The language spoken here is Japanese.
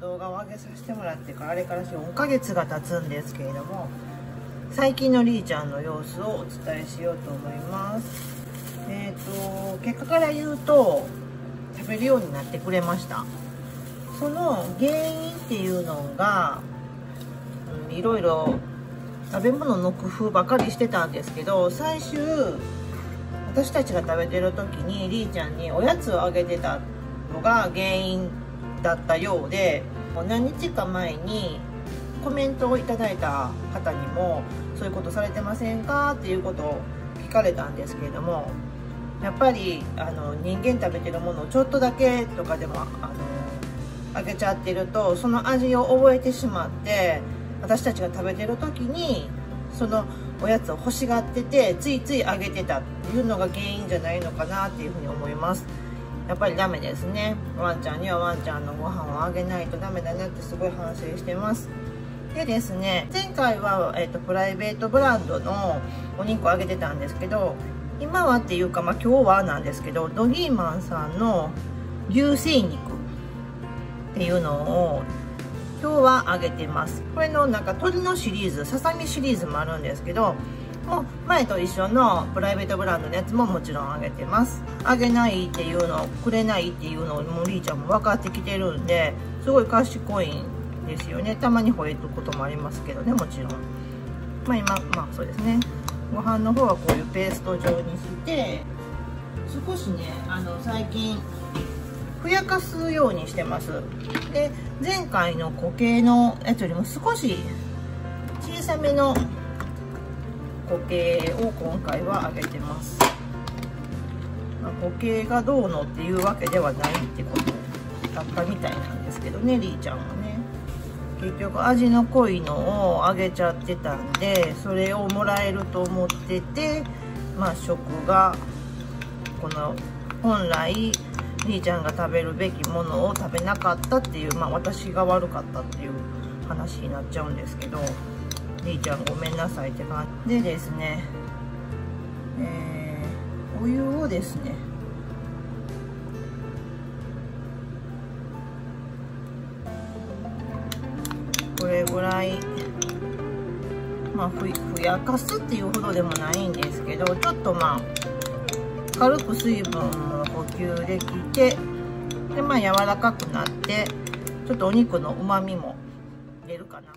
動画を上げさせてもらってからあれから4ヶ月が経つんですけれども最近のりーちゃんの様子をお伝えしようと思います。えっ、ー、と結果から言うと食べるようになってくれました。その原因っていうのが、うん、いろいろ食べ物の工夫ばかりしてたんですけど最終私たちが食べてる時にりーちゃんにおやつをあげてたのが原因だったようでも何日か前にコメントをいただいた方にもそういうことされてませんかっていうことを聞かれたんですけれどもやっぱりあの人間食べてるものをちょっとだけとかでもあのあげちゃってるとその味を覚えてしまって私たちが食べてる時にそのおやつを欲しがっててついついあげてたっていうのが原因じゃないのかなっていうふうに思います。やっぱりダメですね。ワンちゃんにはワンちゃんのご飯をあげないとダメだなってすごい反省してます。でですね前回は、えーと、プライベートブランドのお肉をあげてたんですけど今はっていうか、まあ、今日はなんですけどドギーマンさんの牛精肉っていうのを今日はあげてます。これのなんか鶏のシリーズささみシリーズもあるんですけども前と一緒のプライベートブランドのやつももちろんあげてます。あげないっていうのくれないっていうのをもうりーちゃんも分かってきてるんですごい賢いんですよね。たまに吠えることもありますけどねもちろん。まあ今まあそうですね。ご飯の方はこういうペースト状にして少しねあの最近ふやかすようにしてます。で前回の固形のやつよりも少し小さめの固形を今回はあげてます、まあ、固形がどうのっていうわけではないってことだったみたいなんですけどねりーちゃんはね。結局味の濃いのをあげちゃってたんでそれをもらえると思っててまあ食がこの本来兄ちゃんが食べるべきものを食べなかったっていうまあ私が悪かったっていう話になっちゃうんですけど。兄ちゃんごめんなさいって感じでですね。えー、お湯をですね。これぐらいまあふふやかすっていうほどでもないんですけどちょっとまあ軽く水分も補給できてでまあ柔らかくなってちょっとお肉のうまみも出るかな。